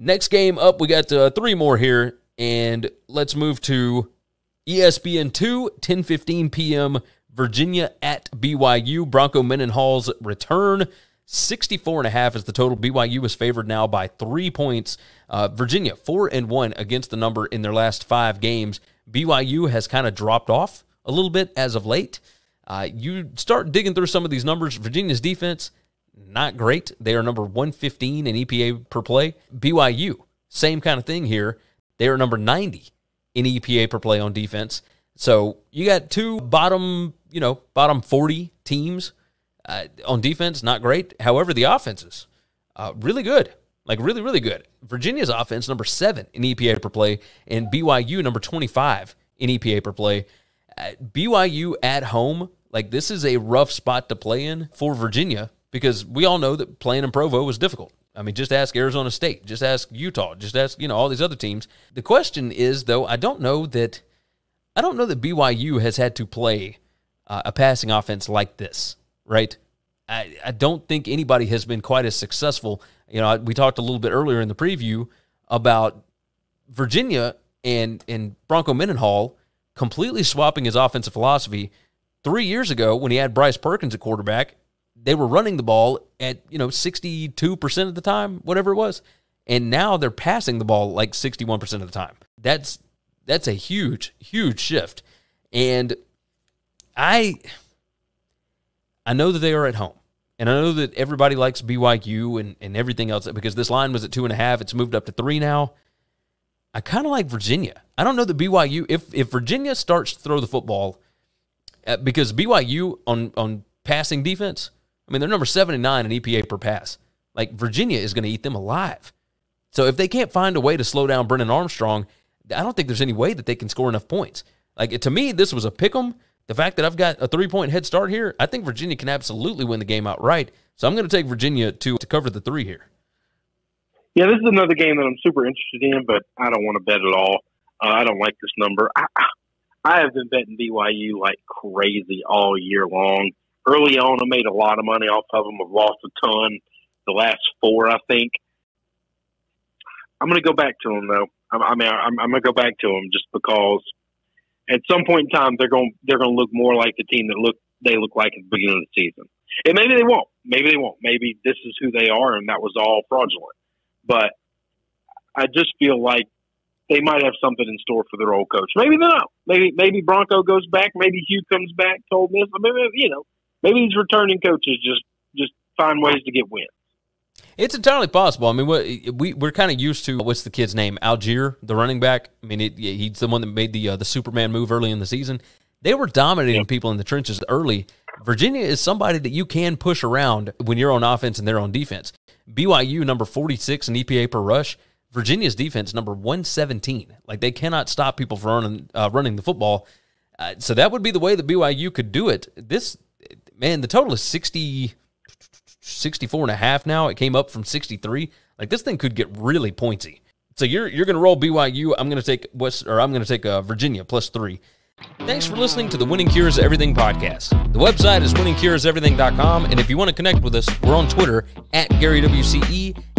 Next game up, we got uh, three more here, and let's move to ESPN 2, 10:15 p.m. Virginia at BYU. Bronco Mendenhall's return. 64 and a half is the total. BYU is favored now by three points. Uh, Virginia, four and one against the number in their last five games. BYU has kind of dropped off a little bit as of late. Uh, you start digging through some of these numbers. Virginia's defense, not great. They are number 115 in EPA per play. BYU, same kind of thing here. They are number 90 in EPA per play on defense. So you got two bottom, you know, bottom 40 teams uh, on defense, not great. However, the offenses, uh, really good. Like, really, really good. Virginia's offense, number seven in EPA per play, and BYU, number 25 in EPA per play. Uh, BYU at home, like, this is a rough spot to play in for Virginia because we all know that playing in Provo was difficult. I mean, just ask Arizona State, just ask Utah, just ask, you know, all these other teams. The question is, though, I don't know that. I don't know that BYU has had to play uh, a passing offense like this right? I, I don't think anybody has been quite as successful. You know, we talked a little bit earlier in the preview about Virginia and and Bronco Mendenhall completely swapping his offensive philosophy. Three years ago, when he had Bryce Perkins at quarterback, they were running the ball at you know sixty two percent of the time, whatever it was, and now they're passing the ball like sixty one percent of the time. That's that's a huge huge shift, and I I know that they are at home. And I know that everybody likes BYU and, and everything else because this line was at two and a half. It's moved up to three now. I kind of like Virginia. I don't know that BYU, if, if Virginia starts to throw the football, uh, because BYU on, on passing defense, I mean, they're number 79 in EPA per pass. Like, Virginia is going to eat them alive. So if they can't find a way to slow down Brennan Armstrong, I don't think there's any way that they can score enough points. Like, to me, this was a pick 'em the fact that I've got a three point head start here, I think Virginia can absolutely win the game outright. So I'm going to take Virginia to, to cover the three here. Yeah, this is another game that I'm super interested in, but I don't want to bet at all. Uh, I don't like this number. I, I have been betting BYU like crazy all year long. Early on, I made a lot of money off of them. I've lost a ton the last four, I think. I'm going to go back to them though. I, I mean, I'm, I'm going to go back to them just because at some point in time they're going they're going to look more like the team that look they look like at the beginning of the season. And maybe they won't. Maybe they won't. Maybe this is who they are, and that was all fraudulent. But I just feel like they might have something in store for their old coach. Maybe they don't. Maybe maybe Bronco goes back. Maybe Hugh comes back. Told. Maybe you know. Maybe these returning coaches just just find ways to get wins. It's entirely possible. I mean, we we're kind of used to what's the kid's name, Allgeier, the running back. I mean, it, he's the one that made the uh, the Superman move early in the season. They were dominating people in the trenches early. Virginia is somebody that you can push around when you're on offense and they're on defense. BYU number 46 in EPA per rush. Virginia's defense number 117. Like they cannot stop people from running uh, running the football. Uh, so that would be the way that BYU could do it. This man, the total is 60 64 and a half now. It came up from 63. Like this thing could get really pointy. So you're you're going to roll BYU. I'm going to take West or I'm going to take uh, Virginia plus 3. Thanks for listening to the Winning Cures Everything podcast. The website is winningcureseverything.com, and if you want to connect with us, we're on Twitter at Gary WCE,